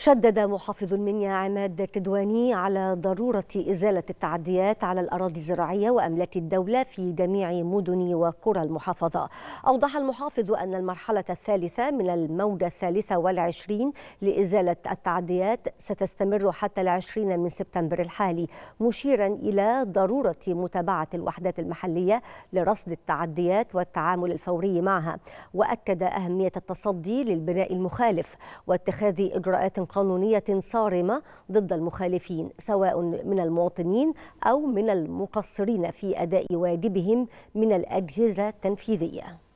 شدد محافظ المنيا عماد كدواني على ضرورة إزالة التعديات على الأراضي الزراعية وأملاك الدولة في جميع مدن وقرى المحافظة. أوضح المحافظ أن المرحلة الثالثة من المودة الثالثة والعشرين لإزالة التعديات ستستمر حتى العشرين من سبتمبر الحالي مشيرا إلى ضرورة متابعة الوحدات المحلية لرصد التعديات والتعامل الفوري معها. وأكد أهمية التصدي للبناء المخالف واتخاذ إجراءات قانونية صارمة ضد المخالفين سواء من المواطنين أو من المقصرين في أداء واجبهم من الأجهزة التنفيذية.